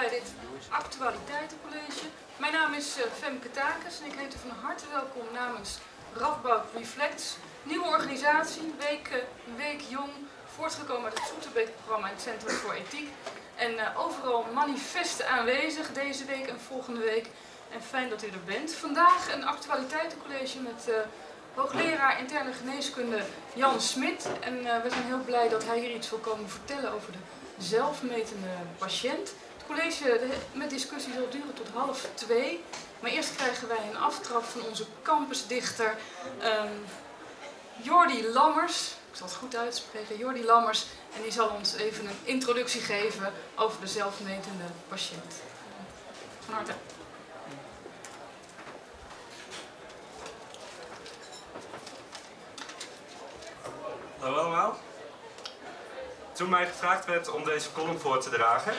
bij dit actualiteitencollege. Mijn naam is uh, Femke Takes en ik heet u van harte welkom namens Radboud Reflects. Nieuwe organisatie, week, uh, week jong, voortgekomen uit het Soeterbeek-programma in het Centrum voor Ethiek. En uh, overal manifesten aanwezig deze week en volgende week. En fijn dat u er bent. Vandaag een actualiteitencollege met hoogleraar interne geneeskunde Jan Smit. En we zijn heel blij dat hij hier iets wil komen vertellen over de zelfmetende patiënt. College met discussie zal duren tot half twee. Maar eerst krijgen wij een aftrap van onze campusdichter um, Jordi Lammers. Ik zal het goed uitspreken, Jordi Lammers. En die zal ons even een introductie geven over de zelfmetende patiënt. Van harte. Hallo allemaal. Toen mij gevraagd werd om deze column voor te dragen,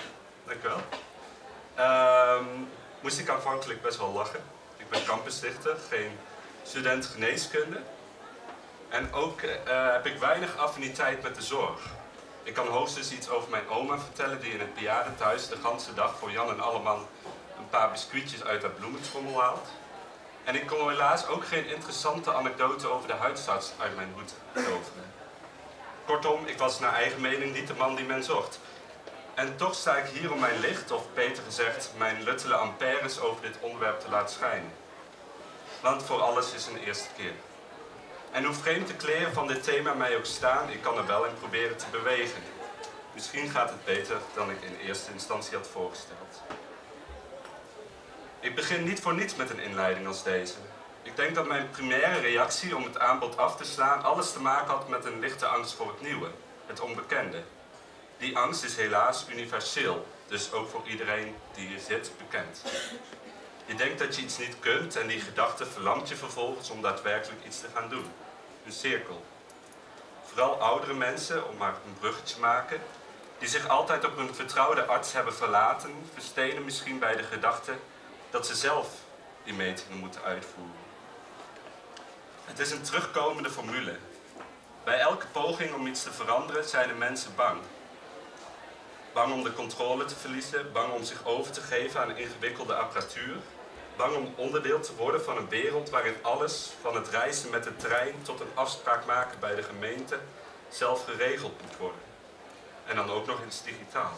dank u wel, um, moest ik aanvankelijk best wel lachen. Ik ben campusdichter, geen student geneeskunde. En ook uh, heb ik weinig affiniteit met de zorg. Ik kan hoogstens iets over mijn oma vertellen die in het bejaardenthuis de ganse dag voor Jan en Alleman een paar biscuitjes uit haar bloementrommel haalt. En ik kon helaas ook geen interessante anekdote over de huisarts uit mijn hoed toveren. Kortom, ik was naar eigen mening niet de man die men zocht. En toch sta ik hier om mijn licht, of beter gezegd, mijn luttele ampères over dit onderwerp te laten schijnen. Want voor alles is een eerste keer. En hoe vreemd de kleren van dit thema mij ook staan, ik kan er wel in proberen te bewegen. Misschien gaat het beter dan ik in eerste instantie had voorgesteld. Ik begin niet voor niets met een inleiding als deze. Ik denk dat mijn primaire reactie om het aanbod af te slaan alles te maken had met een lichte angst voor het nieuwe, het onbekende. Die angst is helaas universeel, dus ook voor iedereen die hier zit bekend. Je denkt dat je iets niet kunt en die gedachte verlamt je vervolgens om daadwerkelijk iets te gaan doen. Een cirkel. Vooral oudere mensen, om maar een bruggetje te maken, die zich altijd op hun vertrouwde arts hebben verlaten, verstenen misschien bij de gedachte dat ze zelf die metingen moeten uitvoeren. Het is een terugkomende formule. Bij elke poging om iets te veranderen zijn de mensen bang. Bang om de controle te verliezen, bang om zich over te geven aan ingewikkelde apparatuur, bang om onderdeel te worden van een wereld waarin alles, van het reizen met de trein tot een afspraak maken bij de gemeente, zelf geregeld moet worden. En dan ook nog eens digitaal.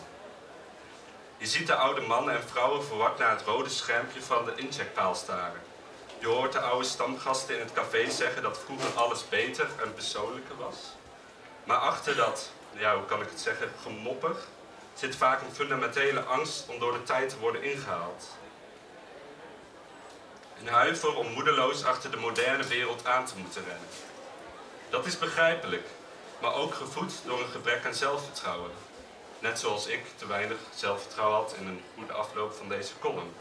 Je ziet de oude mannen en vrouwen verward naar het rode schermpje van de incheckpaal staren. Je hoort de oude stamgasten in het café zeggen dat vroeger alles beter en persoonlijker was. Maar achter dat, ja hoe kan ik het zeggen, gemopper, zit vaak een fundamentele angst om door de tijd te worden ingehaald. Een huiver om moedeloos achter de moderne wereld aan te moeten rennen. Dat is begrijpelijk, maar ook gevoed door een gebrek aan zelfvertrouwen. Net zoals ik te weinig zelfvertrouwen had in een goede afloop van deze column.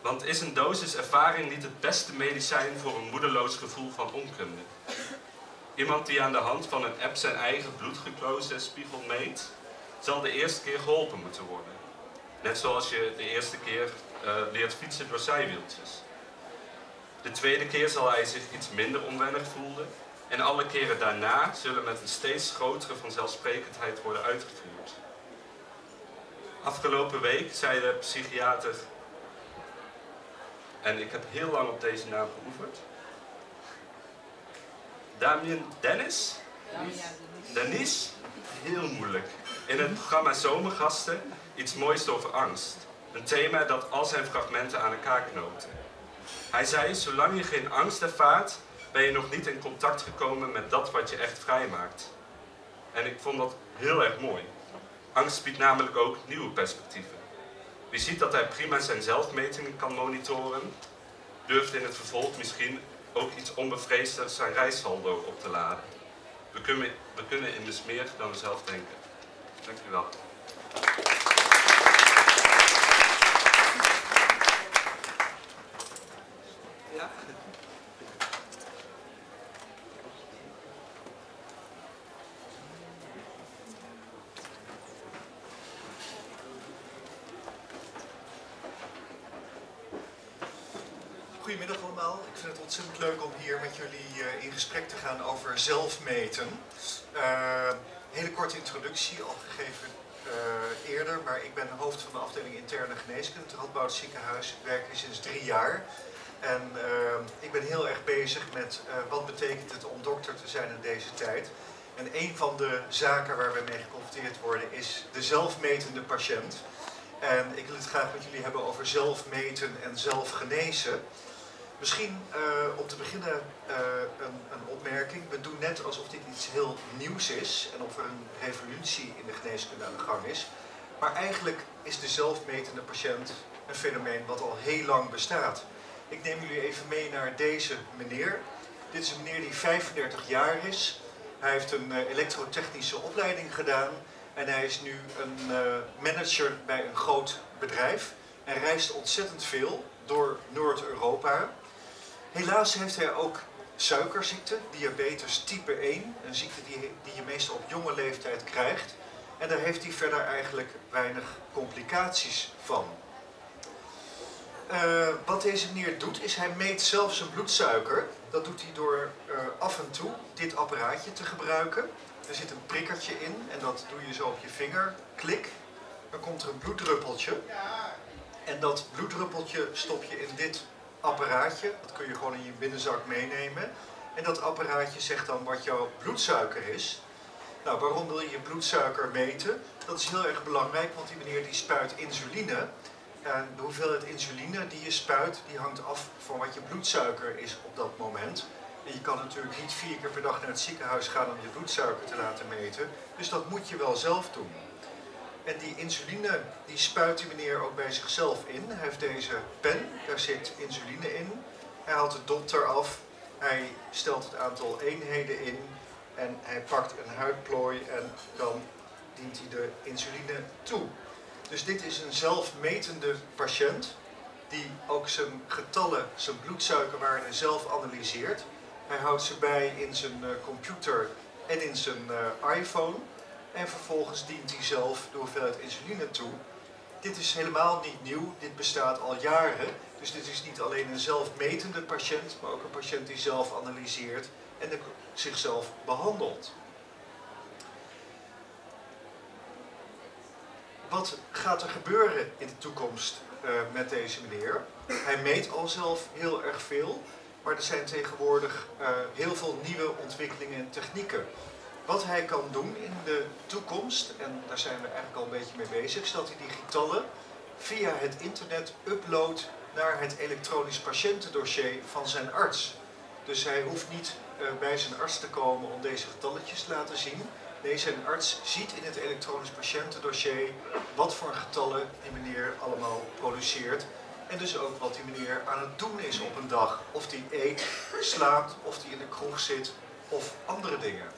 Want is een dosis ervaring niet het beste medicijn voor een moedeloos gevoel van onkunde? Iemand die aan de hand van een app zijn eigen spiegel meet, zal de eerste keer geholpen moeten worden. Net zoals je de eerste keer uh, leert fietsen door zijwieltjes. De tweede keer zal hij zich iets minder onwennig voelen en alle keren daarna zullen met een steeds grotere vanzelfsprekendheid worden uitgevoerd. Afgelopen week zei de psychiater en ik heb heel lang op deze naam geoefend. Damien Dennis? Dennis? Heel moeilijk. In het programma Zomergasten iets moois over angst. Een thema dat al zijn fragmenten aan elkaar knoopte. Hij zei, zolang je geen angst ervaart, ben je nog niet in contact gekomen met dat wat je echt vrijmaakt. En ik vond dat heel erg mooi. Angst biedt namelijk ook nieuwe perspectieven. Wie ziet dat hij prima zijn zelfmetingen kan monitoren, durft in het vervolg misschien ook iets onbevreesder zijn reissaldo op te laden. We kunnen, we kunnen immers dan we zelf denken. Dank u wel. Ja. Goedemiddag Ik vind het ontzettend leuk om hier met jullie uh, in gesprek te gaan over zelfmeten. Uh, hele korte introductie, al gegeven eh, eerder, maar ik ben hoofd van de afdeling interne geneeskunde het Radboud ziekenhuis. Werk hier sinds drie jaar. En ik ben heel erg bezig met wat betekent het om dokter te zijn in deze tijd. En een van de zaken waar we mee geconfronteerd worden is de zelfmetende patiënt. En ik wil het graag met jullie hebben over zelfmeten en zelfgenezen. Misschien uh, om te beginnen uh, een, een, opmerking. We doen net alsof dit iets heel nieuws is en of er een revolutie in de geneeskunde aan de gang is. Maar eigenlijk is de zelfmetende patiënt een fenomeen wat al heel lang bestaat. Ik neem jullie even mee naar deze meneer. Dit is een meneer die 35 jaar is. Hij heeft een uh, elektrotechnische opleiding gedaan en hij is nu een manager bij een groot bedrijf en reist ontzettend veel door Noord-Europa. Helaas heeft hij ook suikerziekte, diabetes type 1, een ziekte die, die je meestal op jonge leeftijd krijgt. En daar heeft hij verder eigenlijk weinig complicaties van. Uh, wat deze meneer doet, is hij meet zelf zijn bloedsuiker. Dat doet hij door uh, af en toe dit apparaatje te gebruiken. Er zit een prikkertje in en dat doe je zo op je vinger. Klik. Dan komt er een bloeddruppeltje. En dat bloeddruppeltje stop je in dit apparaatje. Dat kun je gewoon in je binnenzak meenemen. En dat apparaatje zegt dan wat jouw bloedsuiker is. Nou, waarom wil je je bloedsuiker meten? Dat is heel erg belangrijk, want die meneer die spuit insuline. En de hoeveelheid insuline die je spuit, die hangt af van wat je bloedsuiker is op dat moment. En je kan natuurlijk niet vier keer per dag naar het ziekenhuis gaan om je bloedsuiker te laten meten. Dus dat moet je wel zelf doen. En die insuline, die spuit die meneer ook bij zichzelf in. Hij heeft deze pen, daar zit insuline in. Hij haalt het dot eraf. Hij stelt het aantal eenheden in. En hij pakt een huidplooi en dan dient hij de insuline toe. Dus dit is een zelfmetende patiënt die ook zijn getallen, zijn bloedsuikerwaarde zelf analyseert. Hij houdt ze bij in zijn eh, computer en in zijn uh, iPhone. En vervolgens dient hij zelf de hoeveelheid insuline toe. Dit is helemaal niet nieuw, dit bestaat al jaren. Dus dit is niet alleen een zelfmetende patiënt, maar ook een patiënt die zelf analyseert en zichzelf behandelt. Wat gaat er gebeuren in de toekomst uh, met deze meneer? Hij meet al zelf heel erg veel, maar er zijn tegenwoordig uh, heel veel nieuwe ontwikkelingen en technieken. Wat hij kan doen in de toekomst, en daar zijn we eigenlijk al een beetje mee bezig, is dat hij die getallen via het internet uploadt naar het elektronisch patiëntendossier van zijn arts. Dus hij hoeft niet uh, bij zijn arts te komen om deze getalletjes te laten zien. Nee, zijn arts ziet in het elektronisch patiëntendossier wat voor getallen die meneer allemaal produceert. En dus ook wat die meneer aan het doen is op een dag. Of die eet, slaapt, of die in de kroeg zit, of andere dingen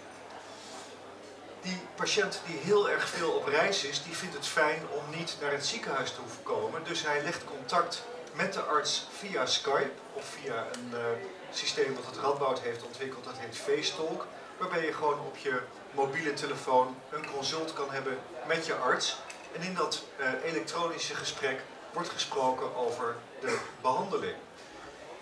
die patiënt die heel erg veel op reis is, die vindt het fijn om niet naar het ziekenhuis te hoeven komen. Dus hij legt contact met de arts via Skype of via een uh, systeem dat het Radboud heeft ontwikkeld, dat heet FaceTalk. Waarbij je gewoon op je mobiele telefoon een consult kan hebben met je arts. En in dat uh, elektronische gesprek wordt gesproken over de behandeling.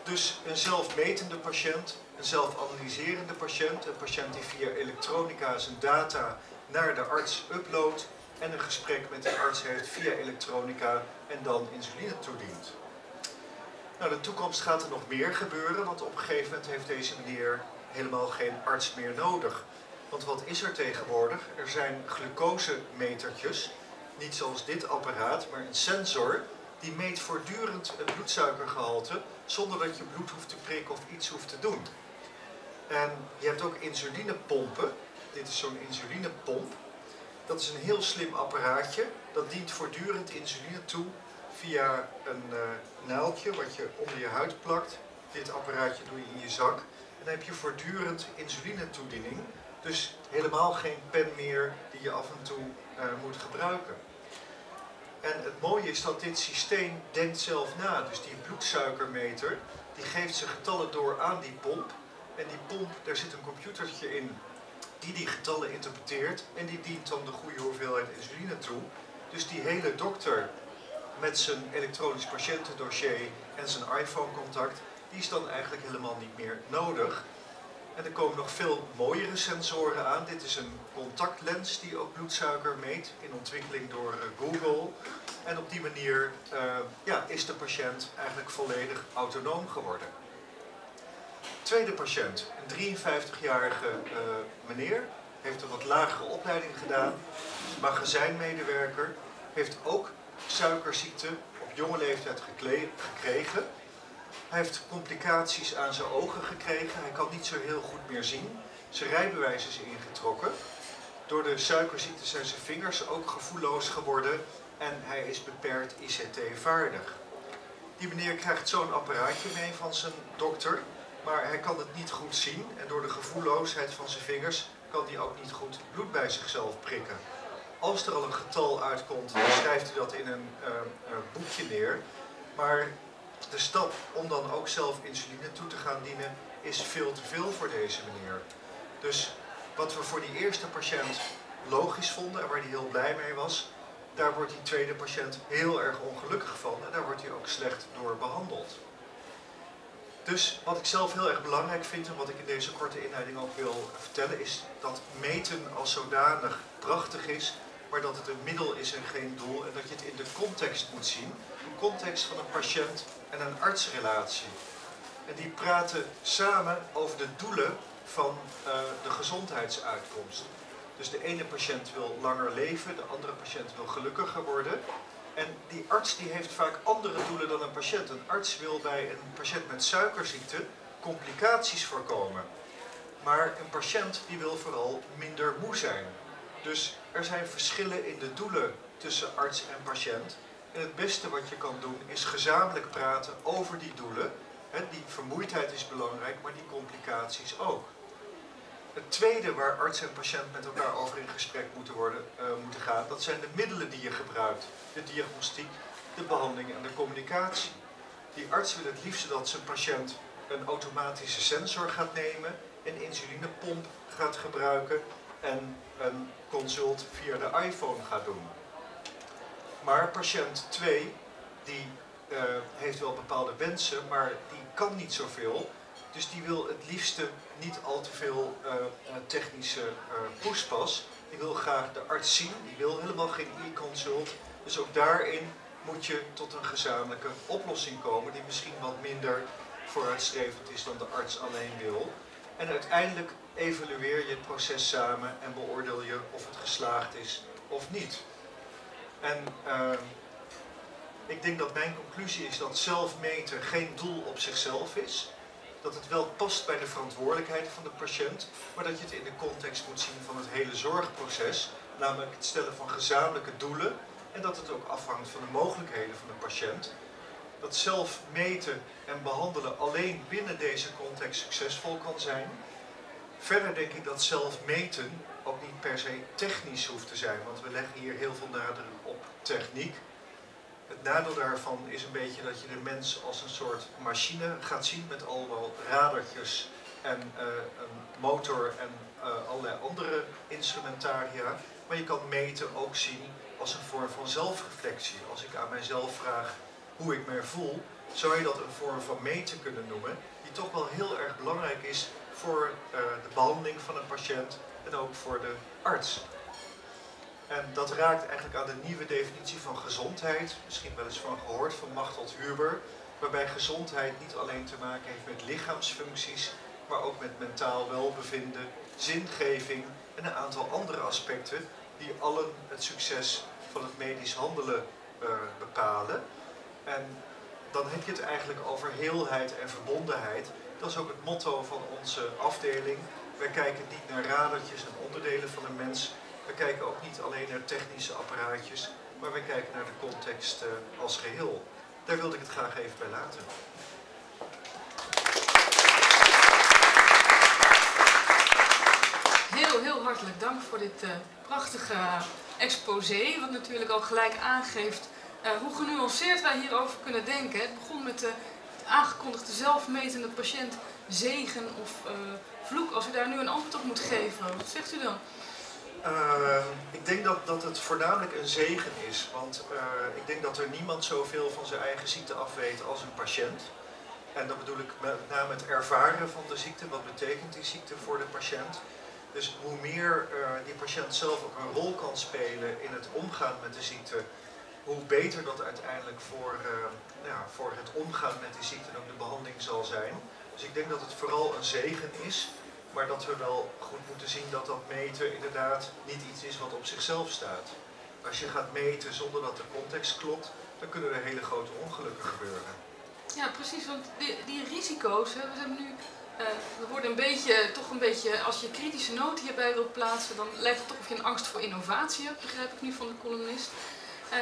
Dus een zelfmetende patiënt een zelfanalyserende patiënt, een patiënt die via elektronica zijn data naar de arts uploadt en een gesprek met de arts heeft via elektronica en dan insuline toedient. Nou, de toekomst gaat er nog meer gebeuren, want op een gegeven moment heeft deze meneer helemaal geen arts meer nodig. Want wat is er tegenwoordig? Er zijn glucosemetertjes, niet zoals dit apparaat, maar een sensor die meet voortdurend het bloedsuikergehalte zonder dat je bloed hoeft te prikken of iets hoeft te doen. En je hebt ook insulinepompen. Dit is zo'n insulinepomp. Dat is een heel slim apparaatje. Dat dient voortdurend insuline toe via een uh, naaldje wat je onder je huid plakt. Dit apparaatje doe je in je zak. En dan heb je voortdurend insulinetoediening. Dus helemaal geen pen meer die je af en toe uh, moet gebruiken. En het mooie is dat dit systeem denkt zelf na. Dus die bloedsuikermeter, die geeft zijn getallen door aan die pomp. En die pomp, daar zit een computertje in die die getallen interpreteert en die dient dan de goede hoeveelheid insuline toe. Dus die hele dokter met zijn elektronisch patiëntendossier en zijn iPhone contact, die is dan eigenlijk helemaal niet meer nodig. En er komen nog veel mooiere sensoren aan. Dit is een contactlens die ook bloedsuiker meet in ontwikkeling door eh, Google. En op die manier uh, ja, is de patiënt eigenlijk volledig autonoom geworden. Tweede patiënt, een 53-jarige uh, meneer, heeft een wat lagere opleiding gedaan, magazijnmedewerker, heeft ook suikerziekte op jonge leeftijd gekregen. Hij heeft complicaties aan zijn ogen gekregen. Hij kan niet zo heel goed meer zien. Zijn rijbewijs is ingetrokken. Door de suikerziekte zijn zijn vingers ook gevoelloos geworden en hij is beperkt ICT-vaardig. Die meneer krijgt zo'n apparaatje mee van zijn dokter, maar hij kan het niet goed zien en door de gevoelloosheid van zijn vingers kan hij ook niet goed bloed bij zichzelf prikken. Als er al een getal uitkomt, dan schrijft hij dat in een uh, boekje neer. Maar de stap om dan ook zelf insuline toe te gaan dienen is veel te veel voor deze meneer. Dus wat we voor die eerste patiënt logisch vonden en waar hij heel blij mee was, daar wordt die tweede patiënt heel erg ongelukkig van en daar wordt hij ook slecht door behandeld. Dus wat ik zelf heel erg belangrijk vind en wat ik in deze korte inleiding ook wil vertellen is dat meten als zodanig prachtig is, maar dat het een middel is en geen doel en dat je het in de context moet zien. De context van een patiënt en een artsrelatie. En die praten samen over de doelen van uh, de gezondheidsuitkomst. Dus de ene patiënt wil langer leven, de andere patiënt wil gelukkiger worden. En die arts die heeft vaak andere doelen dan een patiënt. Een arts wil bij een patiënt met suikerziekte complicaties voorkomen. Maar een patiënt die wil vooral minder moe zijn. Dus er zijn verschillen in de doelen tussen arts en patiënt. En het beste wat je kan doen is gezamenlijk praten over die doelen. die vermoeidheid is belangrijk, maar die complicaties ook. Het tweede waar arts en patiënt met elkaar over in gesprek moeten, worden, uh, moeten gaan, dat zijn de middelen die je gebruikt. De diagnostiek, de behandeling en de communicatie. Die arts wil het liefst dat zijn patiënt een automatische sensor gaat nemen, een insulinepomp gaat gebruiken en een consult via de iPhone gaat doen. Maar patiënt 2, die uh, heeft wel bepaalde wensen, maar die kan niet zoveel. Dus die wil het liefste niet al te veel uh, technische uh, poespas. Die wil graag de arts zien, die wil helemaal geen e-consult. Dus ook daarin moet je tot een gezamenlijke oplossing komen die misschien wat minder vooruitstrevend is dan de arts alleen wil. En uiteindelijk evalueer je het proces samen en beoordeel je of het geslaagd is of niet. En uh, ik denk dat mijn conclusie is dat zelfmeten geen doel op zichzelf is. Dat het wel past bij de verantwoordelijkheden van de patiënt, maar dat je het in de context moet zien van het hele zorgproces, namelijk het stellen van gezamenlijke doelen en dat het ook afhangt van de mogelijkheden van de patiënt. Dat zelf meten en behandelen alleen binnen deze context succesvol kan zijn. Verder denk ik dat zelf meten ook niet per se technisch hoeft te zijn, want we leggen hier heel veel nadruk op techniek. Het nadeel daarvan is een beetje dat je de mens als een soort machine gaat zien met allemaal radertjes en uh, een motor en uh, allerlei andere instrumentaria. Maar je kan meten ook zien als een vorm van zelfreflectie. Als ik aan mijzelf vraag hoe ik me voel, zou je dat een vorm van meten kunnen noemen, die toch wel heel erg belangrijk is voor uh, de behandeling van een patiënt en ook voor de arts. En dat raakt eigenlijk aan de nieuwe definitie van gezondheid, misschien wel eens van gehoord van Machteld Huber, waarbij gezondheid niet alleen te maken heeft met lichaamsfuncties, maar ook met mentaal welbevinden, zingeving en een aantal andere aspecten die allen het succes van het medisch handelen uh, bepalen. En dan heb je het eigenlijk over heelheid en verbondenheid. Dat is ook het motto van onze afdeling. Wij kijken niet naar radertjes en onderdelen van een mens. We kijken ook niet alleen naar technische apparaatjes, maar we kijken naar de context uh, als geheel. Daar wilde ik het graag even bij laten. Heel, heel hartelijk dank voor dit uh, prachtige exposé, wat natuurlijk ook gelijk aangeeft uh, hoe genuanceerd wij hierover kunnen denken. Het begon met de aangekondigde zelfmetende patiënt zegen of vloek. Als u daar nu een antwoord op moet geven, wat zegt u dan? Uh, ik denk dat, dat het voornamelijk een zegen is. Want uh, ik denk dat er niemand zoveel van zijn eigen ziekte af weet als een patiënt. En dan bedoel ik met name het ervaren van de ziekte. Wat betekent die ziekte voor de patiënt? Dus hoe meer uh, die patiënt zelf ook een rol kan spelen in het omgaan met de ziekte, hoe beter dat uiteindelijk voor, uh, ja, voor het omgaan met die ziekte en ook de behandeling zal zijn. Dus ik denk dat het vooral een zegen is, maar dat we wel goed moeten zien dat dat meten inderdaad niet iets is wat op zichzelf staat. Als je gaat meten zonder dat de context klopt, dan kunnen er hele grote ongelukken gebeuren. Ja, precies, want die, die risico's, hè, we hebben nu uh, er worden een beetje, toch een beetje, als je kritische noten hierbij wilt plaatsen, dan lijkt het toch of je een angst voor innovatie hebt, begrijp ik nu van de columnist. Uh,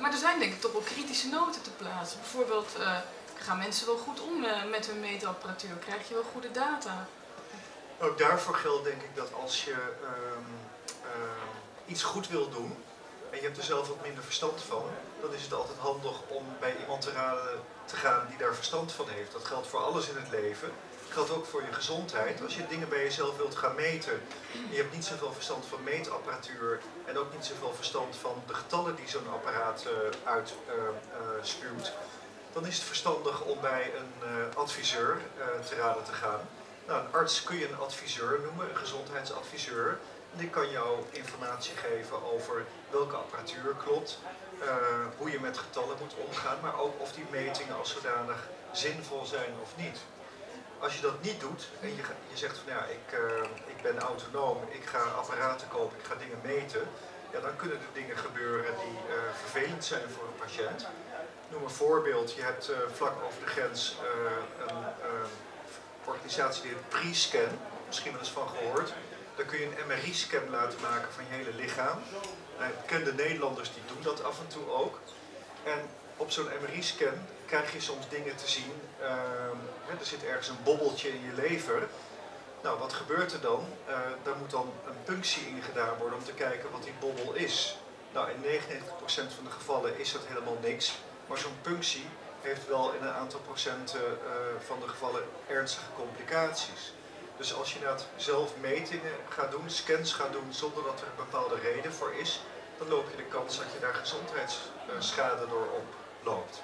maar er zijn denk ik toch wel kritische noten te plaatsen. Bijvoorbeeld, uh, gaan mensen wel goed om met hun meetapparatuur? Krijg je wel goede data? Ook daarvoor geldt denk ik dat als je ehm, ehm, iets goed wil doen, en je hebt er zelf wat minder verstand van, dan is het altijd handig om bij iemand te, raden, te gaan die daar verstand van heeft. Dat geldt voor alles in het leven geldt ook voor je gezondheid. Als je dingen bij jezelf wilt gaan meten en je hebt niet zoveel verstand van meetapparatuur en ook niet zoveel verstand van de getallen die zo'n apparaat uh, uitspuwt, dan is het verstandig om bij een adviseur te raden te gaan. Nou, een arts kun je een adviseur noemen, een gezondheidsadviseur. En die kan jou informatie geven over welke apparatuur klopt, hoe je met getallen moet omgaan, maar ook of die metingen als zodanig zinvol zijn of niet. Als je dat niet doet en je, je zegt van ja, ik, uh, ik ben autonoom, ik ga apparaten kopen, ik ga dingen meten, ja, dan kunnen er dingen gebeuren die uh, vervelend zijn voor een patiënt. Noem een voorbeeld, je hebt vlak over de grens een organisatie die heet Pre-Scan, misschien wel eens van gehoord. Daar kun je een MRI-scan laten maken van je hele lichaam. bekende Nederlanders die doen dat af en toe ook. En op zo'n MRI-scan krijg je soms dingen te zien. Uh, er zit ergens een bobbeltje in je lever. Nou, wat gebeurt er dan? Uh, daar moet dan een punctie in gedaan worden om te kijken wat die bobbel is. Nou, in 99% van de gevallen is dat helemaal niks. Maar zo'n punctie heeft wel in een aantal procenten uh, van de gevallen ernstige complicaties. Dus als je inderdaad zelf metingen gaat doen, scans gaat doen zonder dat er een bepaalde reden voor is, dan loop je de kans dat je daar gezondheidsschade door oploopt.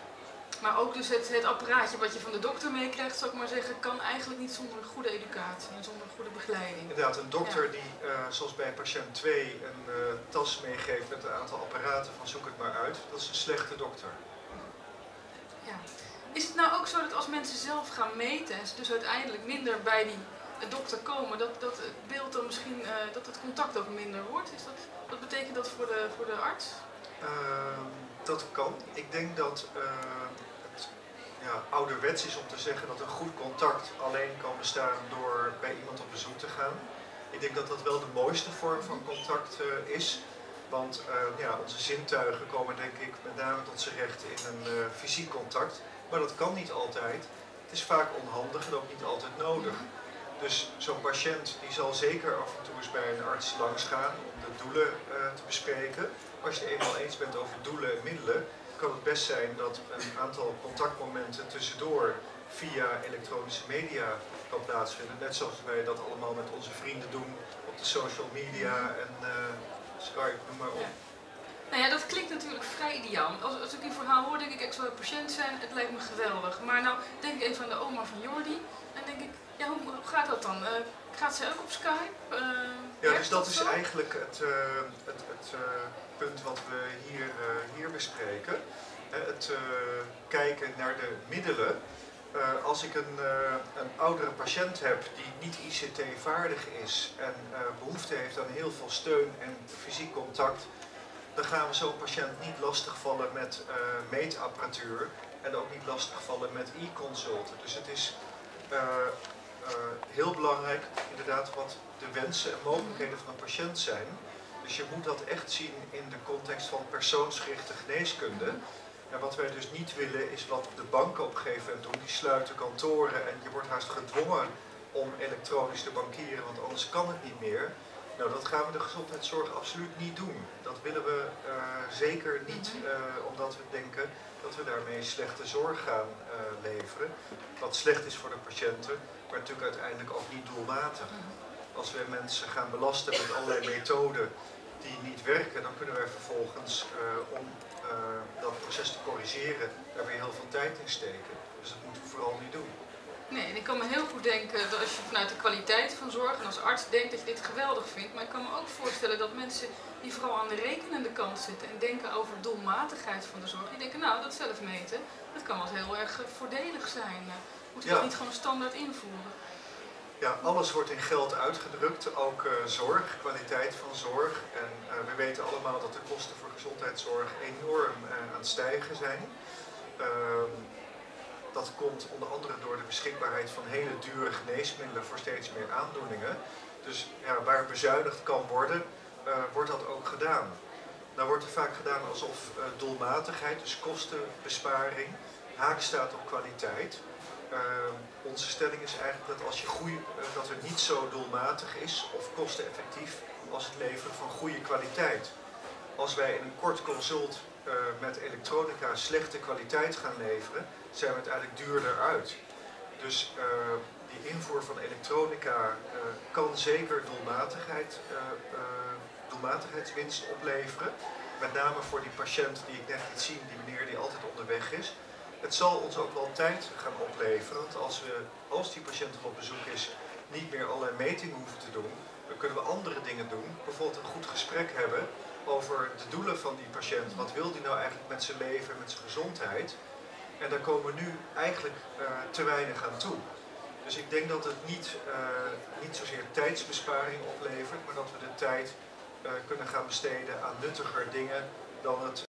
Maar ook dus het, het apparaatje wat je van de dokter meekrijgt, zou ik maar zeggen, kan eigenlijk niet zonder een goede educatie en zonder goede begeleiding. Inderdaad, een dokter die, uh, zoals bij patiënt 2, een uh, tas meegeeft met een aantal apparaten van zoek het maar uit, dat is een slechte dokter. Is het nou ook zo dat als mensen zelf gaan meten en ze dus uiteindelijk minder bij die dokter komen, dat, dat het beeld dan misschien, uh, dat het contact ook minder wordt? Is dat, wat betekent dat voor de, voor de arts? Ehm, dat kan. Ik denk dat ja, ouderwets is om te zeggen dat een goed contact alleen kan bestaan door bij iemand op bezoek te gaan. Ik denk dat dat wel de mooiste vorm van contact uh, is. Want uh, ja, onze zintuigen komen denk ik met name tot zijn recht in een uh, fysiek contact. Maar dat kan niet altijd. Het is vaak onhandig en ook niet altijd nodig. Dus zo'n patiënt die zal zeker af en toe eens bij een arts langs gaan om de doelen te bespreken. Als je het eenmaal eens bent over doelen en middelen, kan het best zijn dat een aantal contactmomenten tussendoor via elektronische media kan plaatsvinden. Net zoals wij dat allemaal met onze vrienden doen op de social media en Skype, noem maar op. Nou ja, dat klinkt natuurlijk vrij ideaal. Als, als ik die verhaal hoor, denk ik, ik zou een patiënt zijn, het lijkt me geweldig. Maar nou denk ik even aan de oma van Jordi en denk ik, ja, hoe, hoe gaat dat dan? Uh, gaat ze ook op Skype? Uh, ja, dus dat, is eigenlijk het, het, het punt wat we hier, hier bespreken. het kijken naar de middelen. Uh, als ik een, een oudere patiënt heb die niet ICT-vaardig is en behoefte heeft aan heel veel steun en fysiek contact, dan gaan we zo'n patiënt niet lastigvallen met meetapparatuur en ook niet lastigvallen met e-consulten. Dus het is heel belangrijk inderdaad wat de wensen en mogelijkheden van een patiënt zijn. Dus je moet dat echt zien in de context van persoonsgerichte geneeskunde. En wat wij dus niet willen is wat de banken op een gegeven moment doen. Die sluiten kantoren en je wordt haast gedwongen om elektronisch te bankieren, want anders kan het niet meer. Nou, dat gaan we de gezondheidszorg absoluut niet doen. Dat willen we uh, zeker niet, uh, omdat we denken dat we daarmee slechte zorg gaan uh, leveren. Wat slecht is voor de patiënten, maar natuurlijk uiteindelijk ook niet doelmatig. Als we mensen gaan belasten met allerlei methoden die niet werken, dan kunnen wij vervolgens om dat proces te corrigeren, daar weer heel veel tijd in steken. Dus dat moeten we vooral niet doen. Nee, en ik kan me heel goed denken dat als je vanuit de kwaliteit van zorg en als arts denkt dat je dit geweldig vindt, maar ik kan me ook voorstellen dat mensen die vooral aan de rekenende kant zitten en denken over doelmatigheid van de zorg, die denken nou dat zelf meten, dat kan wel heel erg voordelig zijn. Moet je dat niet gewoon standaard invoeren? Ja, alles wordt in geld uitgedrukt, ook uh, zorg, kwaliteit van zorg. En uh, we weten allemaal dat de kosten voor gezondheidszorg enorm uh, aan het stijgen zijn. Ehm, dat komt onder andere door de beschikbaarheid van hele dure geneesmiddelen voor steeds meer aandoeningen. Dus ja, waar bezuinigd kan worden, wordt dat ook gedaan. Nou wordt er vaak gedaan alsof doelmatigheid, dus kostenbesparing, haak staat op kwaliteit. Ehm, onze stelling is eigenlijk dat als je uh, dat er niet zo doelmatig is of kosteneffectief als het leveren van goede kwaliteit. Als wij in een kort consult uh, met elektronica slechte kwaliteit gaan leveren, zijn we het eigenlijk duurder uit. Dus uh, die invoer van elektronica kan zeker doelmatigheid, doelmatigheidswinst opleveren. Met name voor die patiënt die ik net liet zien, die meneer die altijd onderweg is het zal ons ook wel tijd gaan opleveren, want als, we, als die patiënt op bezoek is, niet meer allerlei metingen hoeven te doen, dan kunnen we andere dingen doen. Bijvoorbeeld een goed gesprek hebben over de doelen van die patiënt. Wat wil die nou eigenlijk met zijn leven, met zijn gezondheid? En daar komen we nu eigenlijk uh, te weinig aan toe. Dus ik denk dat het niet, uh, niet zozeer tijdsbesparing oplevert, maar dat we de tijd uh, kunnen gaan besteden aan nuttiger dingen dan het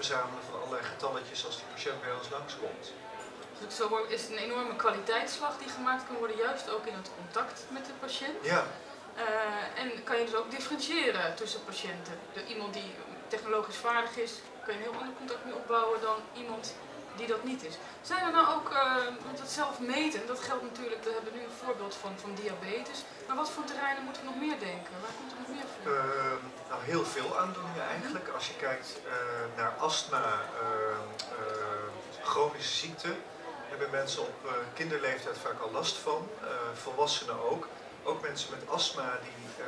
verzamelen van allerlei getalletjes als die patiënt bij ons langskomt. Dus zo is het een enorme kwaliteitsslag die gemaakt kan worden, juist ook in het contact met de patiënt. Ja. Uh, en kan je dus ook differentiëren tussen patiënten. De, iemand die technologisch vaardig is, kan je een heel ander contact mee opbouwen dan iemand die dat niet is. Zijn er nou ook, uh, want het zelf meten, dat geldt natuurlijk, we hebben nu een voorbeeld van, van diabetes. Maar wat voor terreinen moeten we nog meer denken? Waar komt er nog meer voor? Uh, nou, heel veel aandoeningen eigenlijk. Als je kijkt uh, naar astma, chronische ziekte, hebben mensen op kinderleeftijd vaak al last van. volwassenen ook. Ook mensen met astma die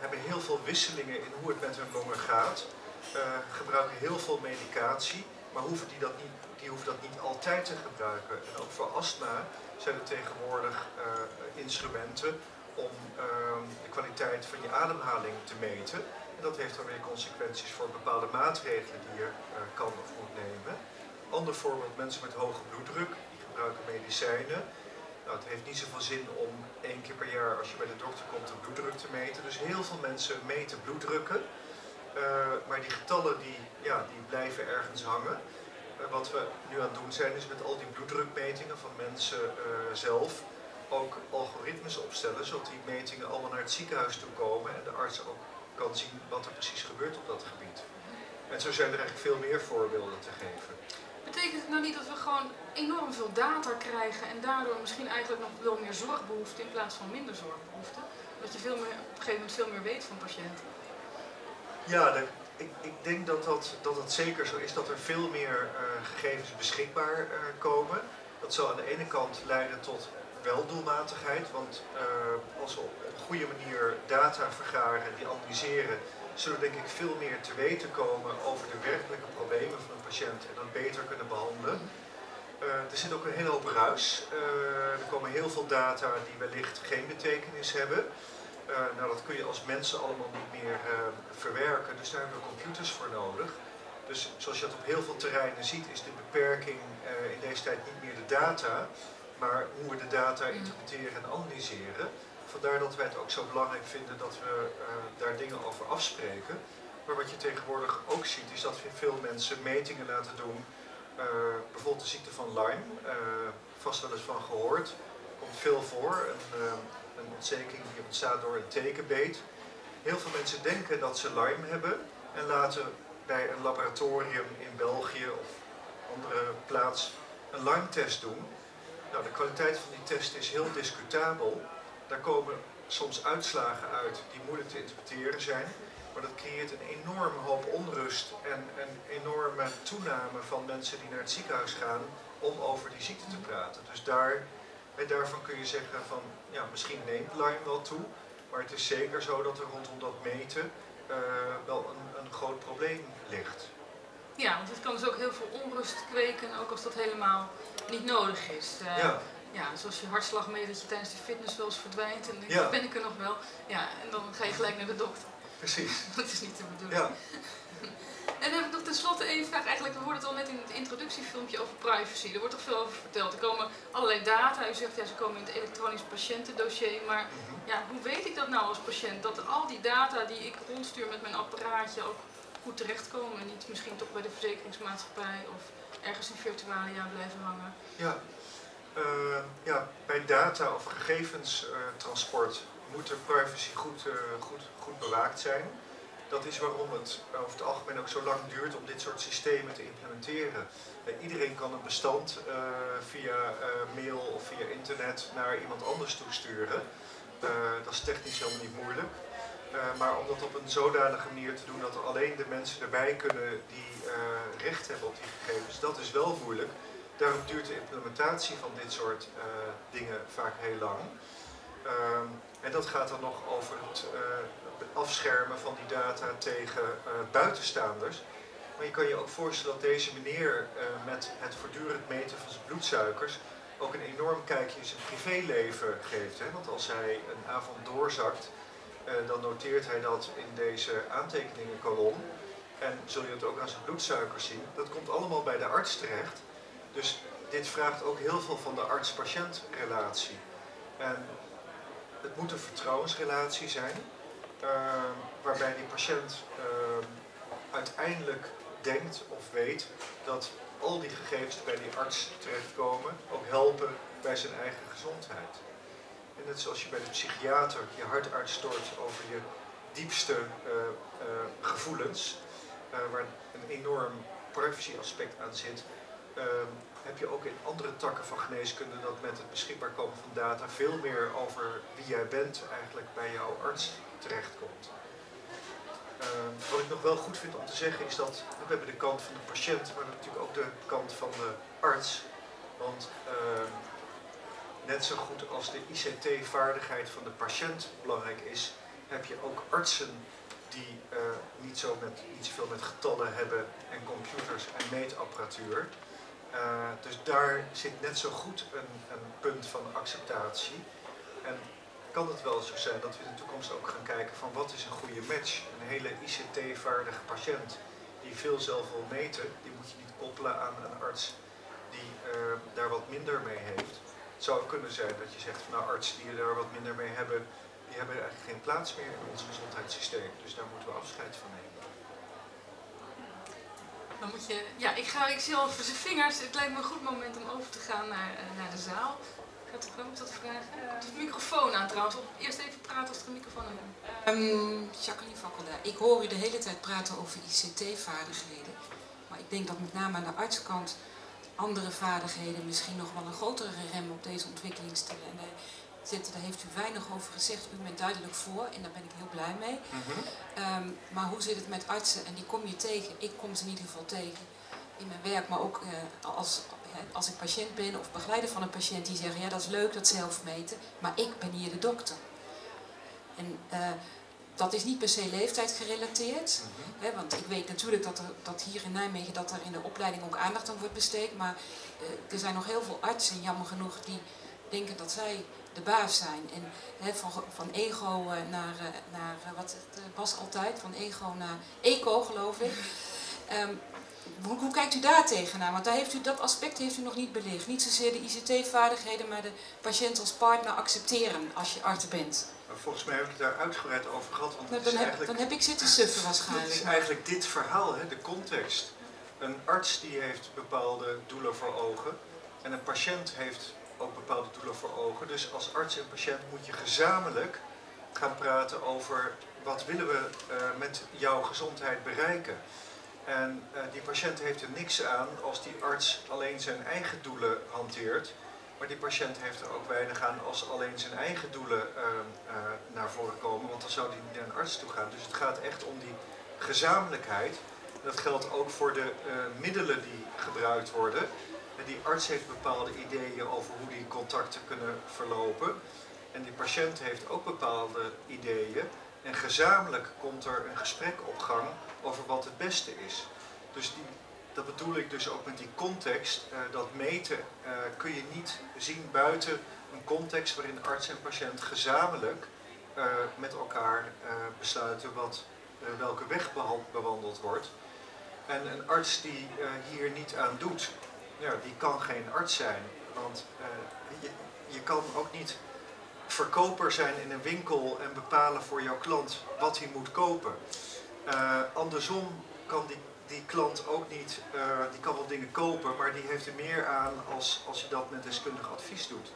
hebben heel veel wisselingen in hoe het met hun longen gaat. gebruiken heel veel medicatie maar hoeven die, dat niet, die hoeven dat niet altijd te gebruiken. En ook voor astma zijn er tegenwoordig uh, instrumenten om uh, de kwaliteit van je ademhaling te meten. En dat heeft dan weer consequenties voor bepaalde maatregelen die je uh, kan of moet nemen. Ander voorbeeld, mensen met hoge bloeddruk, die gebruiken medicijnen. Nou, het heeft niet zoveel zin om één keer per jaar als je bij de dokter komt de bloeddruk te meten. Dus heel veel mensen meten bloeddrukken. Uh, maar die getallen die, ja, die blijven ergens hangen. Uh, wat we nu aan het doen zijn is met al die bloeddrukmetingen van mensen uh, zelf ook algoritmes opstellen, zodat die metingen allemaal naar het ziekenhuis toe komen en de arts ook kan zien wat er precies gebeurt op dat gebied. En zo zijn er eigenlijk veel meer voorbeelden te geven. Betekent het nou niet dat we gewoon enorm veel data krijgen en daardoor misschien eigenlijk nog veel meer zorgbehoefte in plaats van minder zorgbehoefte? Dat je veel meer, op een gegeven moment veel meer weet van patiënten? Ja, ik, ik, denk dat, dat, dat zeker zo is dat er veel meer uh, gegevens beschikbaar uh, komen. Dat zal aan de ene kant leiden tot weldoelmatigheid, want uh, als we op een goede manier data vergaren, die analyseren, zullen denk ik veel meer te weten komen over de werkelijke problemen van een patiënt en dat beter kunnen behandelen. er zit ook een hele hoop ruis. er komen heel veel data die wellicht geen betekenis hebben. Uh, nou, dat kun je als mensen allemaal niet meer uh, verwerken, dus daar hebben we computers voor nodig. Dus zoals je dat op heel veel terreinen ziet, is de beperking uh, in deze tijd niet meer de data, maar hoe we de data mm. interpreteren en analyseren. Vandaar dat wij het ook zo belangrijk vinden dat we daar dingen over afspreken. Maar wat je tegenwoordig ook ziet, is dat veel mensen metingen laten doen. bijvoorbeeld de ziekte van Lyme, vast wel eens van gehoord, komt veel voor. En, een ontsteking die ontstaat door een tekenbeet. Heel veel mensen denken dat ze Lyme hebben en laten bij een laboratorium in België of andere plaats een Lyme-test doen. Nou, de kwaliteit van die test is heel discutabel. Daar komen soms uitslagen uit die moeilijk te interpreteren zijn. Maar dat creëert een enorme hoop onrust en een enorme toename van mensen die naar het ziekenhuis gaan om over die ziekte te praten. Dus daar daarvan kun je zeggen van, ja, misschien neemt Lyme wel toe, maar het is zeker zo dat er rondom dat meten wel een, een groot probleem ligt. Ja, want het kan dus ook heel veel onrust kweken, ook als dat helemaal niet nodig is. Uh, ja. ja, zoals je hartslagmetertje tijdens de fitness wel eens verdwijnt en denk ben ik er nog wel? Ja, en dan ga je gelijk naar de dokter. Precies. dat is niet de bedoeling. Ja. En dan heb ik nog tenslotte één vraag. Eigenlijk, we hoorden het al net in het introductiefilmpje over privacy. Er wordt toch veel over verteld. Er komen allerlei data. U zegt, ja, ze komen in het elektronisch patiëntendossier. Maar ja, hoe weet ik dat nou als patiënt? Dat al die data die ik rondstuur met mijn apparaatje ook goed terechtkomen. En niet misschien toch bij de verzekeringsmaatschappij of ergens in virtualia blijven hangen. Ja, uh, ja bij data of gegevenstransport moet de privacy goed, uh, goed, goed bewaakt zijn. Dat is waarom het over het algemeen ook zo lang duurt om dit soort systemen te implementeren. Uh, iedereen kan een bestand via mail of via internet naar iemand anders toesturen. dat is technisch helemaal niet moeilijk. Uh, maar om dat op een zodanige manier te doen dat alleen de mensen erbij kunnen die uh, recht hebben op die gegevens, dat is wel moeilijk. Daarom duurt de implementatie van dit soort uh, dingen vaak heel lang. Ehm, en dat gaat dan nog over het afschermen van die data tegen buitenstaanders. Maar je kan je ook voorstellen dat deze meneer met het voortdurend meten van zijn bloedsuikers ook een enorm kijkje in zijn privéleven geeft. Hè? Want als hij een avond doorzakt, eh, dan noteert hij dat in deze aantekeningenkolom. En zul je het ook aan zijn bloedsuiker zien. Dat komt allemaal bij de arts terecht. Dus dit vraagt ook heel veel van de arts-patiëntrelatie. En het moet een vertrouwensrelatie zijn, waarbij die patiënt uh, uiteindelijk denkt of weet dat al die gegevens die bij die arts terechtkomen ook helpen bij zijn eigen gezondheid. En net zoals je bij de psychiater je hart uitstort over je diepste uh, uh, gevoelens, uh, waar een enorm privacy aspect aan zit, ehm, heb je ook in andere takken van geneeskunde dat met het beschikbaar komen van data veel meer over wie jij bent eigenlijk bij jouw arts terechtkomt. Ehm, wat ik nog wel goed vind om te zeggen is dat we hebben de kant van de patiënt, maar natuurlijk ook de kant van de arts. Want ehm, net zo goed als de ICT-vaardigheid van de patiënt belangrijk is, heb je ook artsen die uh, niet, zo met, niet zoveel met getallen hebben en computers en meetapparatuur. Uh, dus daar zit net zo goed een, een, punt van acceptatie. En kan het wel zo zijn dat we in de toekomst ook gaan kijken van wat is een goede match? Een hele ICT-vaardige patiënt die veel zelf wil meten, die moet je niet koppelen aan een arts die uh, daar wat minder mee heeft. Het zou kunnen zijn dat je zegt nou artsen die daar wat minder mee hebben, die hebben eigenlijk geen plaats meer in ons gezondheidssysteem. Dus daar moeten we afscheid van nemen. Dan moet je, ja, ik, ga, ik zie al over zijn vingers. Het lijkt me een goed moment om over te gaan naar, uh, naar de zaal. Gaat er komen tot vragen? Er komt de microfoon aan trouwens. Eerst even praten als er een microfoon aan um, Jacqueline Vakkelda, ik hoor u de hele tijd praten over ICT-vaardigheden. Maar ik denk dat met name aan de artsenkant andere vaardigheden misschien nog wel een grotere rem op deze ontwikkelingsstellen zitten. Daar heeft u weinig over gezegd. U bent duidelijk voor en daar ben ik heel blij mee. Mhm. Ehm, maar hoe zit het met artsen? En die kom je tegen. Ik kom ze in ieder geval tegen in mijn werk, maar ook uh, als, als ik patiënt ben of begeleider van een patiënt die zeggen, ja dat is leuk dat zelf meten, maar ik ben hier de dokter. En uh, dat is niet per se leeftijd gerelateerd. Mhm. hè, want ik weet natuurlijk dat, er, dat hier in Nijmegen dat er in de opleiding ook aandacht aan wordt besteed. Maar uh, er zijn nog heel veel artsen, jammer genoeg, die denken dat zij de baas zijn. En hè, van, van ego naar, naar wat het was altijd, van ego naar eco geloof ik. Um, hoe, hoe, kijkt u daar tegenaan? Want daar heeft u, dat aspect heeft u nog niet belicht. Niet zozeer de ICT-vaardigheden, maar de patiënt als partner accepteren als je arts bent. Volgens mij heb ik het daar uitgebreid over gehad. Want nou, dan, heb, dan heb ik zitten suffen waarschijnlijk. Het is eigenlijk dit verhaal, hè, de context. Een arts die heeft bepaalde doelen voor ogen. En een patiënt heeft ook bepaalde doelen voor ogen. Dus als arts en patiënt moet je gezamenlijk gaan praten over wat willen we uh, met jouw gezondheid bereiken. En uh, die patiënt heeft er niks aan als die arts alleen zijn eigen doelen hanteert. Maar die patiënt heeft er ook weinig aan als alleen zijn eigen doelen uh, uh, naar voren komen, want dan zou die niet naar een arts toe gaan. Dus het gaat echt om die gezamenlijkheid. Dat geldt ook voor de uh, middelen die gebruikt worden. En die arts heeft bepaalde ideeën over hoe die contacten kunnen verlopen. En die patiënt heeft ook bepaalde ideeën. En gezamenlijk komt er een gesprek op gang over wat het beste is. Dus die, dat bedoel ik dus ook met die context. Uh, dat meten uh, kun je niet zien buiten een context waarin arts en patiënt gezamenlijk uh, met elkaar besluiten wat, welke weg bewandeld wordt. En een arts die hier niet aan doet, ja, die kan geen arts zijn. Want je, je kan ook niet verkoper zijn in een winkel en bepalen voor jouw klant wat hij moet kopen. Uh, andersom kan die, die klant ook niet, uh, die kan wel dingen kopen, maar die heeft er meer aan als, als je dat met deskundig advies doet.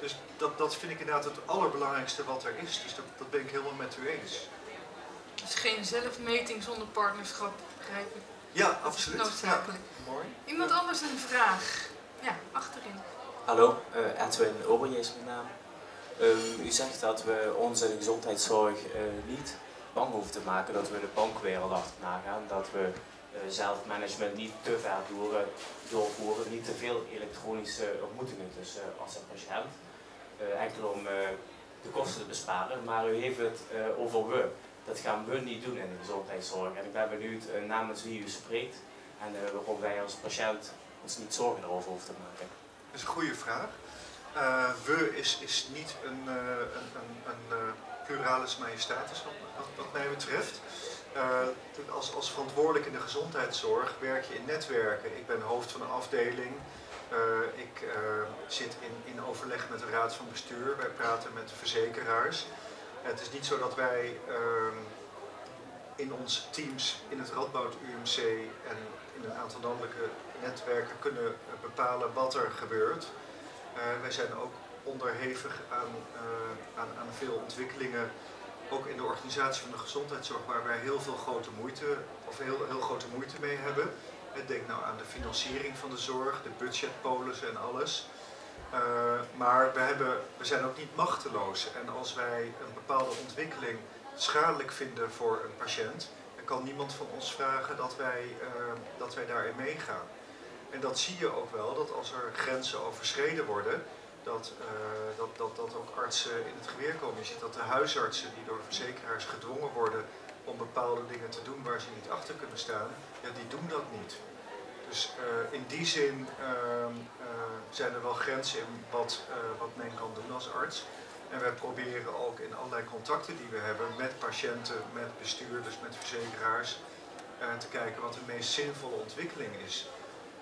Dus dat, dat vind ik inderdaad het allerbelangrijkste wat er is. Dus dat, dat ben ik helemaal met u eens. Dus geen zelfmeting zonder partnerschap, begrijp ik? Ja, absoluut. Noodzakelijk. Ja, mooi. Iemand anders een vraag? Ja, achterin. Hallo, uh, Edwin Oberje is mijn naam. Um, u zegt dat we onze gezondheidszorg uh, niet bang hoeven te maken dat we de bankwereld achterna gaan, dat we uh, zelfmanagement niet te ver door, doorvoeren, niet te veel elektronische ontmoetingen tussen arts en patiënt. enkel om de kosten te besparen, maar u heeft het over we. Dat gaan we niet doen in de gezondheidszorg. En ik ben benieuwd namens wie u spreekt en waarom wij als patiënt ons niet zorgen erover hoeven te maken. Dat is een goede vraag. We is, is niet een, een, een, een pluralis majestatis wat, wat, mij betreft. als, als verantwoordelijk in de gezondheidszorg werk je in netwerken. Ik ben hoofd van een afdeling. ik zit in, in overleg met de raad van bestuur. Wij praten met de verzekeraars. Het is niet zo dat wij ehm, in onze teams in het Radboud UMC en in een aantal landelijke netwerken kunnen bepalen wat er gebeurt. Wij zijn ook onderhevig aan, uh, aan, aan, veel ontwikkelingen, ook in de organisatie van de gezondheidszorg, waar wij heel veel grote moeite, of heel, heel grote moeite mee hebben. Denk nou aan de financiering van de zorg, de budgetpolissen en alles. Uh, maar we, hebben, we zijn ook niet machteloos. En als wij een bepaalde ontwikkeling schadelijk vinden voor een patiënt, dan kan niemand van ons vragen dat wij, dat wij daarin meegaan. En dat zie je ook wel, dat als er grenzen overschreden worden, dat, uh, dat, dat, dat ook artsen in het geweer komen. Je ziet dat de huisartsen die door verzekeraars gedwongen worden om bepaalde dingen te doen waar ze niet achter kunnen staan, ja, die doen dat niet. Dus uh, in die zin uh, zijn er wel grenzen in wat, wat men kan doen als arts. En wij proberen ook in allerlei contacten die we hebben met patiënten, met bestuurders, met verzekeraars, te kijken wat de meest zinvolle ontwikkeling is.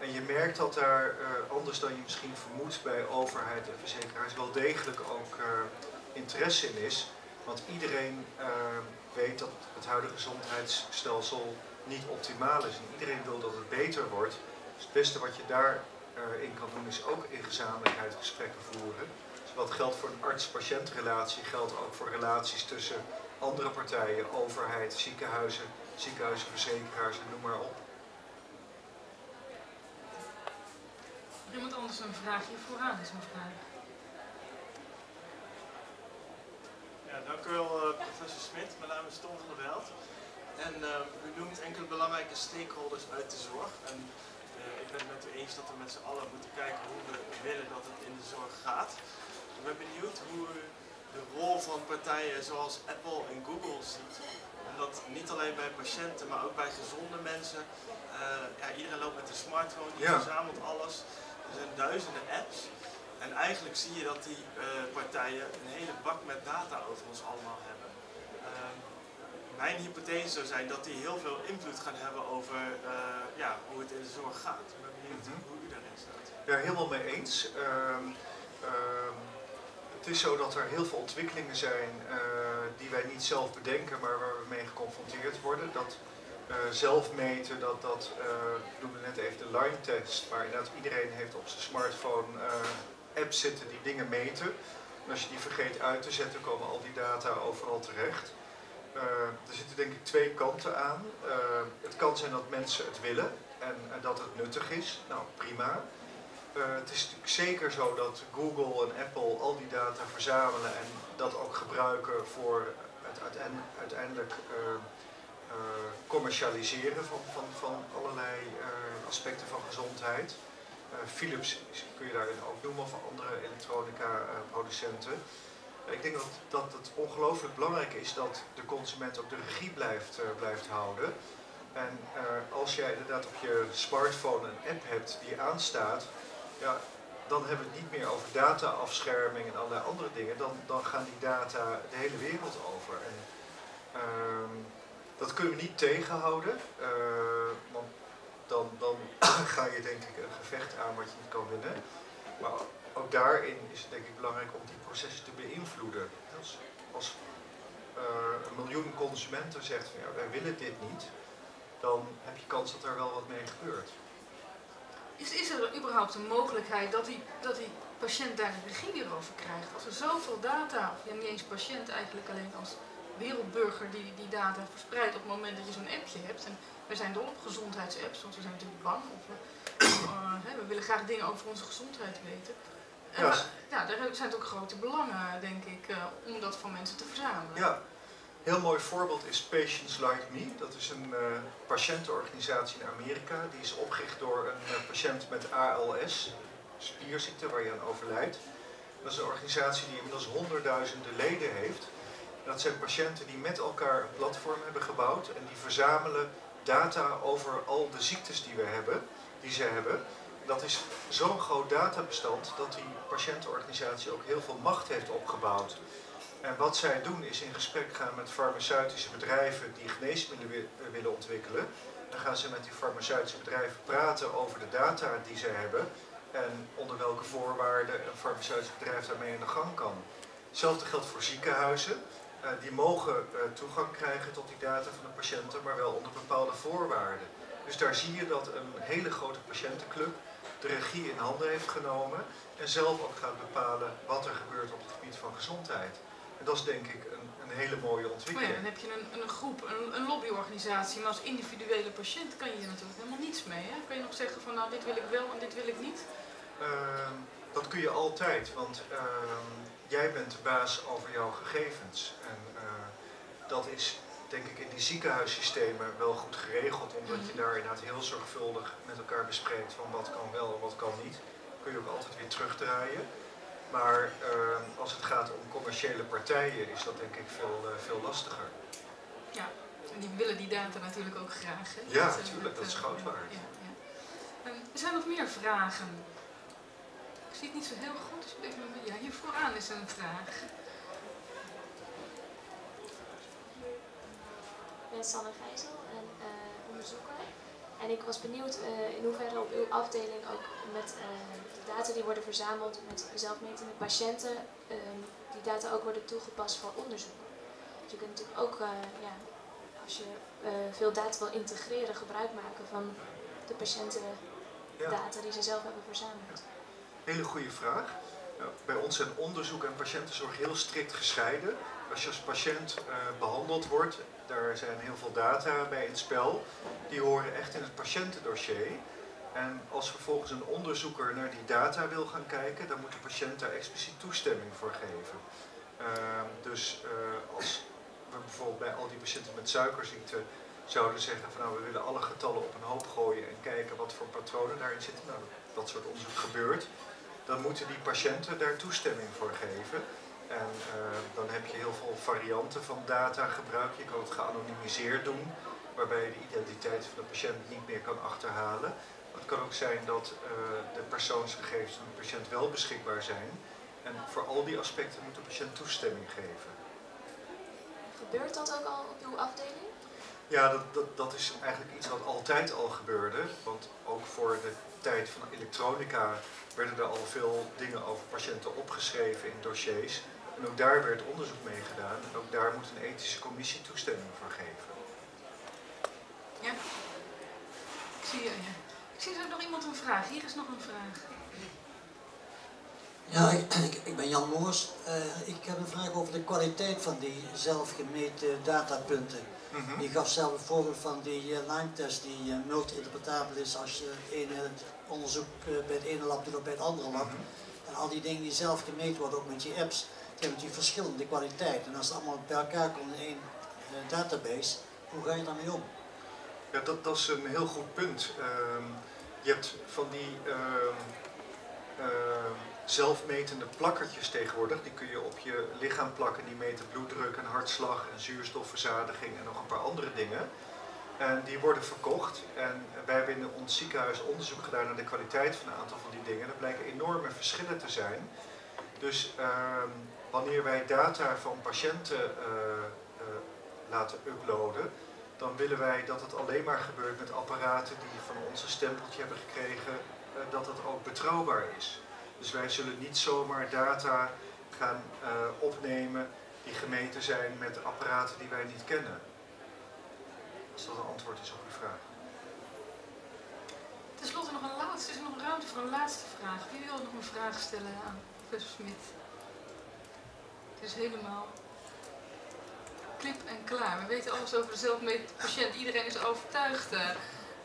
En je merkt dat daar, uh, anders dan je misschien vermoedt bij overheid en verzekeraars, wel degelijk ook uh, interesse in is. Want iedereen uh, weet dat het huidige gezondheidsstelsel niet optimaal is. En iedereen wil dat het beter wordt. Dus het beste wat je daarin kan doen is ook in gezamenlijkheid gesprekken voeren. Dus wat geldt voor een arts-patiëntrelatie geldt ook voor relaties tussen andere partijen, overheid, ziekenhuizen, ziekenhuizen, verzekeraars en noem maar op. Iemand anders een vraag? Hier vooraan is een vraag. Ja, dank u wel, uh, professor Smit. Mijn naam is Tom van der Welt. En uh, u noemt enkele belangrijke stakeholders uit de zorg. En uh, ik ben het met u eens dat we met z'n allen moeten kijken hoe we willen dat het in de zorg gaat. Ik ben benieuwd hoe u de rol van partijen zoals Apple en Google ziet. En dat niet alleen bij patiënten, maar ook bij gezonde mensen. ja, iedereen loopt met een smartphone, die verzamelt alles. Er zijn duizenden apps. En eigenlijk zie je dat die uh, partijen een hele bak met data over ons allemaal hebben. Uh, mijn hypothese zou zijn dat die heel veel invloed gaan hebben over uh, ja, hoe het in de zorg gaat. Ik ben benieuwd mm -hmm. hoe u daarin staat. Ja, helemaal mee eens. Ehm, ehm, het is zo dat er heel veel ontwikkelingen zijn uh, die wij niet zelf bedenken, maar waar we mee geconfronteerd worden. Dat zelf meten, dat, dat uh, ik noemde net even de line test, waar inderdaad iedereen heeft op zijn smartphone uh, apps zitten die dingen meten. En als je die vergeet uit te zetten, komen al die data overal terecht. er zitten denk ik twee kanten aan. het kan zijn dat mensen het willen en, en dat het nuttig is. Nou, prima. het is natuurlijk zeker zo dat Google en Apple al die data verzamelen en dat ook gebruiken voor het uiteindelijk uh, commercialiseren van, van, van allerlei uh, aspecten van gezondheid. Uh, Philips kun je daarin ook noemen, of andere elektronica producenten. Ik denk dat, dat het ongelooflijk belangrijk is dat de consument ook de regie blijft, blijft houden. En als jij inderdaad op je smartphone een app hebt die aanstaat, ja, dan hebben we het niet meer over data-afscherming en allerlei andere dingen. Dan, dan gaan die data de hele wereld over. Uh, dat kunnen we niet tegenhouden, uh, want dan, dan ga je denk ik een gevecht aan wat je niet kan winnen. Maar ook daarin is het denk ik belangrijk om die processen te beïnvloeden. Als, als uh, een miljoen consumenten zegt van ja, wij willen dit niet, dan heb je kans dat er wel wat mee gebeurt. Is, is er überhaupt een mogelijkheid dat die, dat die patiënt daar de regie over krijgt? Als er zoveel data, ja niet eens patiënt eigenlijk alleen als wereldburger die die data verspreidt op het moment dat je zo'n appje hebt. En wij zijn dol op gezondheidsapps, want we zijn natuurlijk bang. Of we, uh, we willen graag dingen over onze gezondheid weten. En ja. ja, daar zijn het ook grote belangen, denk ik, uh, om dat van mensen te verzamelen. Ja, heel mooi voorbeeld is Patients Like Me. Dat is een uh, patiëntenorganisatie in Amerika. Die is opgericht door een uh, patiënt met ALS, spierziekte waar je aan overlijdt. Dat is een organisatie die inmiddels honderdduizenden leden heeft. Dat zijn patiënten die met elkaar een platform hebben gebouwd en die verzamelen data over al de ziektes die we hebben, die ze hebben. Dat is zo'n groot databestand dat die patiëntenorganisatie ook heel veel macht heeft opgebouwd. En wat zij doen is in gesprek gaan met farmaceutische bedrijven die geneesmiddelen willen ontwikkelen. Dan gaan ze met die farmaceutische bedrijven praten over de data die ze hebben en onder welke voorwaarden een farmaceutisch bedrijf daarmee aan de gang kan. Hetzelfde geldt voor ziekenhuizen. Uh, die mogen uh, toegang krijgen tot die data van de patiënten, maar wel onder bepaalde voorwaarden. Dus daar zie je dat een hele grote patiëntenclub de regie in handen heeft genomen en zelf ook gaat bepalen wat er gebeurt op het gebied van gezondheid. En dat is denk ik een, een hele mooie ontwikkeling. Oh ja, dan heb je een, een groep, een, een, lobbyorganisatie, maar als individuele patiënt kan je hier natuurlijk helemaal niets mee. Hè? Kan je nog zeggen van nou dit wil ik wel en dit wil ik niet? Uh, dat kun je altijd, want ehm, jij bent de baas over jouw gegevens. En uh, dat is denk ik in die ziekenhuissystemen wel goed geregeld, omdat je daar inderdaad heel zorgvuldig met elkaar bespreekt van wat kan wel en wat kan niet. Kun je ook altijd weer terugdraaien. Maar uh, als het gaat om commerciële partijen is dat denk ik veel, uh, veel lastiger. Ja, en die willen die data natuurlijk ook graag. Hè? Ja, natuurlijk, dat is waard. Ja, ja. Um, er zijn nog meer vragen. Ik zie het niet zo heel goed, dus even, ja, hier vooraan is een vraag. Ik ben Sanne Gijzel en uh, onderzoeker. En ik was benieuwd uh, in hoeverre op uw afdeling ook met uh, de data die worden verzameld met zelfmetende patiënten, um, die data ook worden toegepast voor onderzoek. Dus je kunt natuurlijk ook, ja, als je veel data wil integreren, gebruik maken van de patiëntendata die ze zelf hebben verzameld. Hele goede vraag. Bij ons zijn onderzoek en patiëntenzorg heel strikt gescheiden. Als je als patiënt uh, behandeld wordt, daar zijn heel veel data bij in het spel. Die horen echt in het patiëntendossier. En als vervolgens een onderzoeker naar die data wil gaan kijken, dan moet de patiënt daar expliciet toestemming voor geven. Uh, dus uh, als we bijvoorbeeld bij al die patiënten met suikerziekte zouden zeggen van nou we willen alle getallen op een hoop gooien en kijken wat voor patronen daarin zitten, nou dat soort onderzoek gebeurt, dan moeten die patiënten daar toestemming voor geven. En uh, dan heb je heel veel varianten van data gebruik. Je kan het geanonimiseerd doen, waarbij je de identiteit van de patiënt niet meer kan achterhalen. Het kan ook zijn dat uh, de persoonsgegevens van de patiënt wel beschikbaar zijn. En voor al die aspecten moet de patiënt toestemming geven. Gebeurt dat ook al op uw afdeling? Ja, dat, dat, dat is eigenlijk iets wat altijd al gebeurde. Want ook voor de tijd van elektronica werden er al veel dingen over patiënten opgeschreven in dossiers. En ook daar werd onderzoek mee gedaan. En ook daar moet een ethische commissie toestemming voor geven. Ja. Ik zie, ja. Ik zie er nog iemand een vraag. Hier is nog een vraag. Ja, ik, ik ben Jan Moors. Uh, ik heb een vraag over de kwaliteit van die zelfgemeten datapunten. Je gaf zelf een voorbeeld van die uh, Lyme-test die uh, multi-interpretabel is als je het onderzoek bij het ene lab doet of bij het andere lab. En al die dingen die zelf gemeten worden, ook met je apps, die hebben natuurlijk verschillende kwaliteit. En als het allemaal bij elkaar komt in één database, hoe ga je daarmee om? Ja, dat, dat is een heel goed punt. Uh, je hebt van die uh, zelfmetende plakkertjes tegenwoordig. Die kun je op je lichaam plakken. Die meten bloeddruk en hartslag en zuurstofverzadiging en nog een paar andere dingen. En die worden verkocht. En wij hebben in ons ziekenhuis onderzoek gedaan naar de kwaliteit van een aantal van die dingen. Er blijken enorme verschillen te zijn. Dus ehm, wanneer wij data van patiënten uh, uh, laten uploaden, dan willen wij dat het alleen maar gebeurt met apparaten die van ons een stempeltje hebben gekregen uh, dat het ook betrouwbaar is. Dus wij zullen niet zomaar data gaan opnemen die gemeten zijn met apparaten die wij niet kennen. Als dat een antwoord is op uw vraag. Ten slotte nog een laatste, is er nog ruimte voor een laatste vraag? Wie wil nog een vraag stellen aan professor Smit? Het is helemaal klip en klaar. We weten alles over de patiënt. Iedereen is overtuigd uh,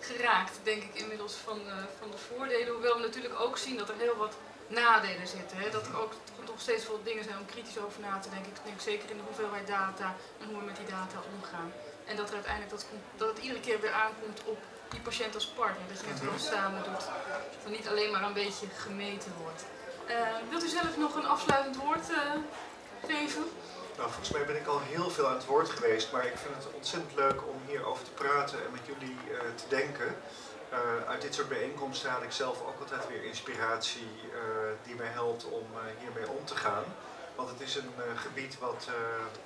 geraakt, denk ik, inmiddels van, uh, van de voordelen. Hoewel we natuurlijk ook zien dat er heel wat nadelen zitten. Hè? Dat er ook nog steeds veel dingen zijn om kritisch over na te denken. Ik denk zeker in de hoeveelheid data en hoe we met die data omgaan. En dat er uiteindelijk dat, dat het iedere keer weer aankomt op die patiënt als partner. Dat je het wel samen doet. Dat niet alleen maar een beetje gemeten wordt. Uh, wilt u zelf nog een afsluitend woord uh, geven? Nou, volgens mij ben ik al heel veel aan het woord geweest, maar ik vind het ontzettend leuk om hierover te praten en met jullie uh, te denken. uit dit soort bijeenkomsten haal ik zelf ook altijd weer inspiratie die mij helpt om hiermee om te gaan. Want het is een gebied wat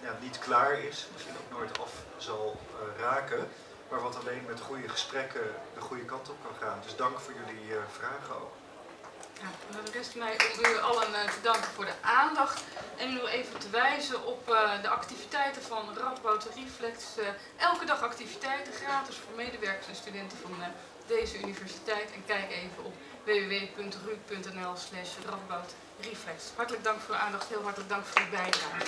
ja, niet klaar is, misschien ook nooit af zal raken, maar wat alleen met goede gesprekken de goede kant op kan gaan. Dus dank voor jullie vragen ook. Ja, dan rest mij om u allen te danken voor de aandacht en u nog even te wijzen op de activiteiten van Radboud Reflex. elke dag activiteiten gratis voor medewerkers en studenten van deze universiteit. En kijk even op www.ru.nl slash Reflex. Hartelijk dank voor uw aandacht, heel hartelijk dank voor uw bijdrage.